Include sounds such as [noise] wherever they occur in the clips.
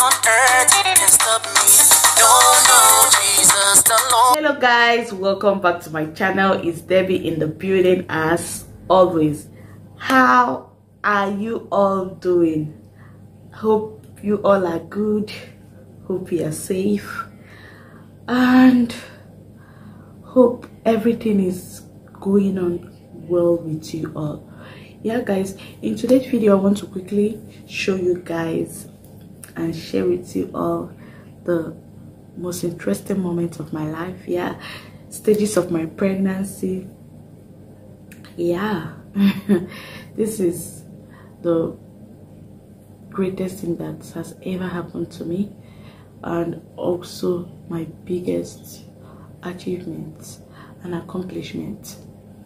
on earth. Hello guys. Welcome back to my channel. It's Debby in the building as always. How are you all doing? Hope you all are good. Hope you are safe. And hope everything is going on well with you all. Yeah guys. In today's video i want to quickly show you guys and share with you all the most interesting moments of my life yeah stages of my pregnancy. Yeah. [laughs] This is the greatest thing that has ever happened to me and also my biggest achievement and accomplishment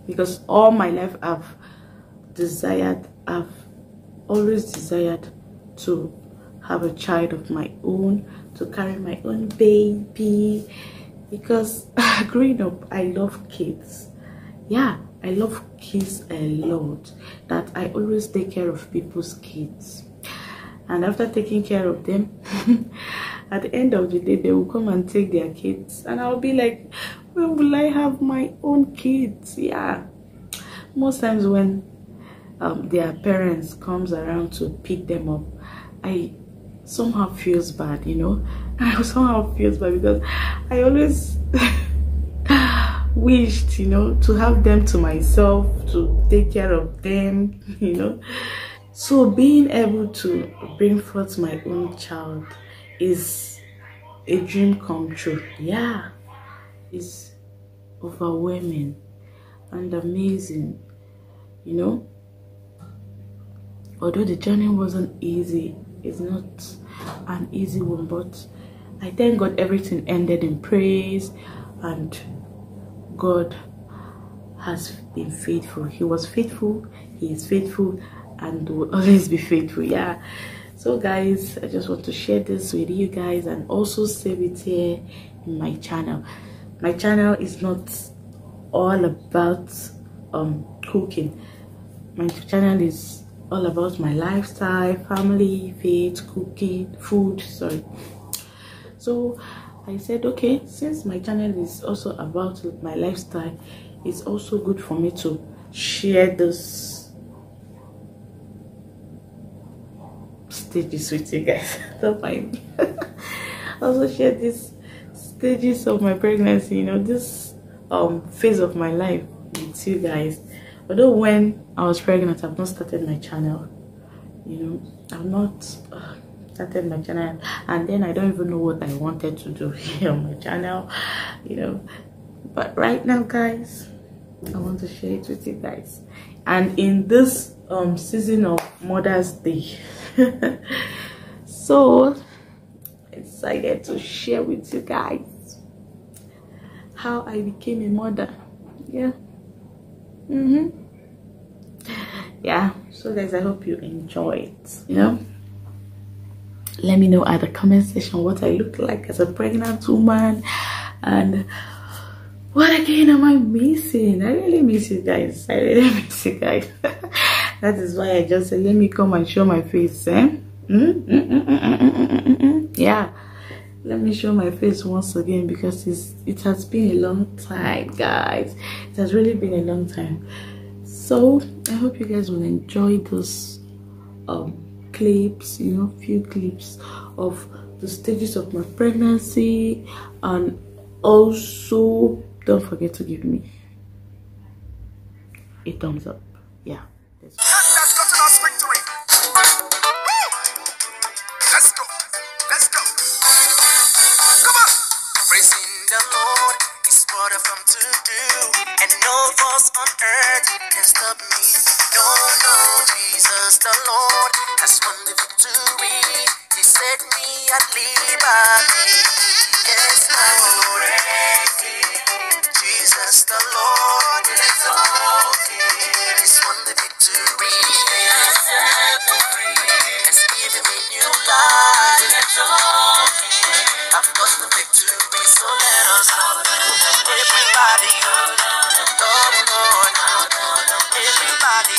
because all my life i've desired i've always desired to have a child of my own to carry my own baby because [laughs] growing up i love kids. Yeah i love kids a lot that i always take care of people's kids. And after taking care of them [laughs] at the end of the day they will come and take their kids. And i'll be like when will i have my own kids? Yeah. Most times when um, their parents comes around to pick them up i somehow feels bad you know? [laughs] I somehow feels bad because i always [laughs] wished you know to have them to myself to take care of them [laughs] you know? So being able to bring forth my own child is a dream come true. Yeah. It's overwhelming and amazing you know? Although the journey wasn't easy it's not an easy one but i thank god everything ended in praise and god has been faithful. He was faithful he is faithful and will [laughs] always be faithful yeah. So guys i just want to share this with you guys and also save it here in my channel. My channel is not all about um cooking. My channel is all about my lifestyle family faith cooking food sorry. So i said okay since my channel is also about my lifestyle it's also good for me to share this stages with you guys. [laughs] Don't mind me. [laughs] also share these stages of my pregnancy you know this um phase of my life with you guys although when i was pregnant i've not started my channel. You know i've not uh, started my channel. And then i don't even know what i wanted to do [laughs] here on my channel you know. But right now guys i want to share it with you guys. And in this um season of mother's day [laughs] so excited to share with you guys how i became a mother. Yeah mm-hmm. Yeah. So guys i hope you enjoy it. You know? Let me know at the comment section what i look like as a pregnant woman and what again am i missing? I really miss you guys. I really [laughs] miss you guys. [laughs] That is why i just said let me come and show my face eh? Mm, mm, mm, yeah let me show my face once again because it's it has been a long time guys. It has really been a long time. So i hope you guys will enjoy those um clips you know few clips of the stages of my pregnancy and also don't forget to give me a thumbs up. Yeah the Lord has won the victory. He set me at liberty. Yes, I will Lord. Jesus the Lord is exalted. He's won the victory. He Has given me new life. I've got the victory, so let us everybody, oh Lord, everybody,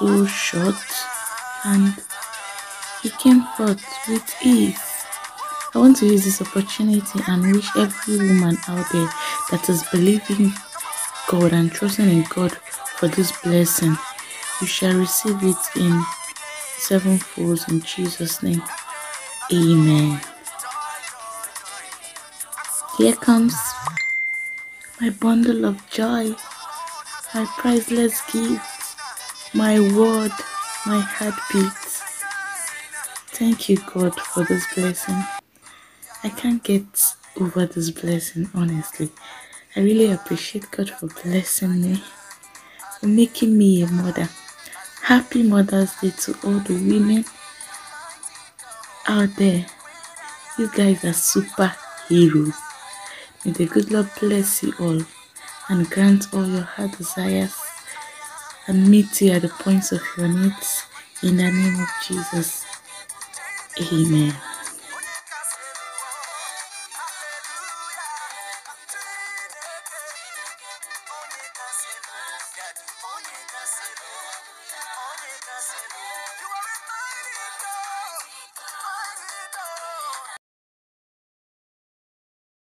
so short and he came forth with ease. I want to use this opportunity and wish every woman out there that is believing God and trusting in God for this blessing, you shall receive it in sevenfold in Jesus' name. Amen. Here comes my bundle of joy, my priceless gift, my word, my heartbeat. Thank you, God, for this blessing. I can't get over this blessing, honestly. I really appreciate God for blessing me, for making me a mother. Happy Mother's Day to all the women out there. You guys are superheroes. May the good Lord bless you all and grant all your heart desires and meet you at the points of your needs in the name of Jesus. Amen.